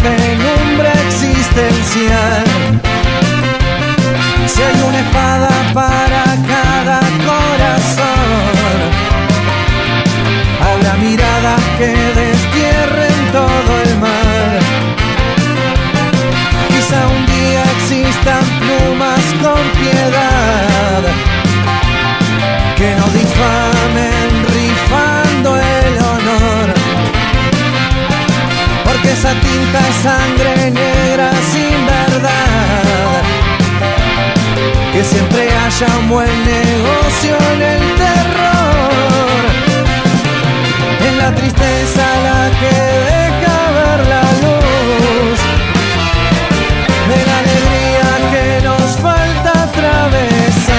penumbra existencial. Sangre negra sin verdad. Que siempre haya un buen negocio en el terror. En la tristeza la que deja ver la luz. De la alegría que nos falta atravesar.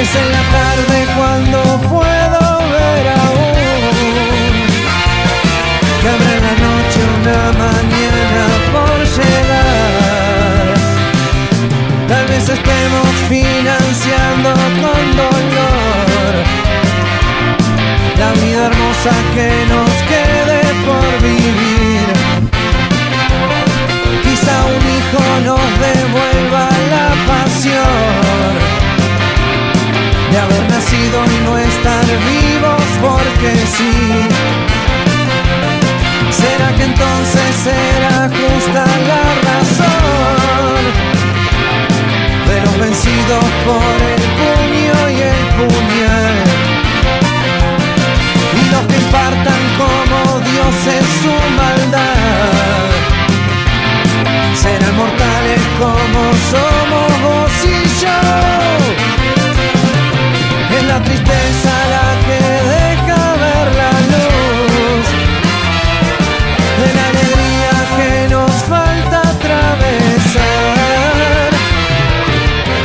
Es en la tarde cuando puedo hermosa que nos quede por vivir. Quizá un hijo nos devuelva la pasión de haber nacido y no estar vivos porque sí. ¿Será que entonces será justa la razón de los vencidos por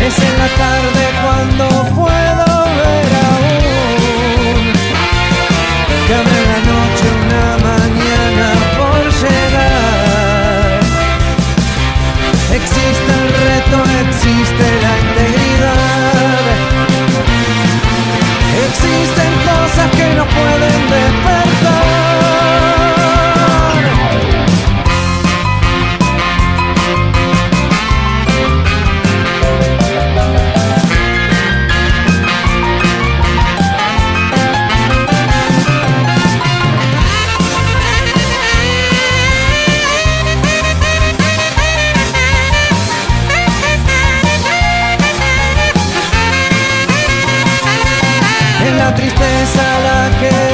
Es en la tarde tristeza la que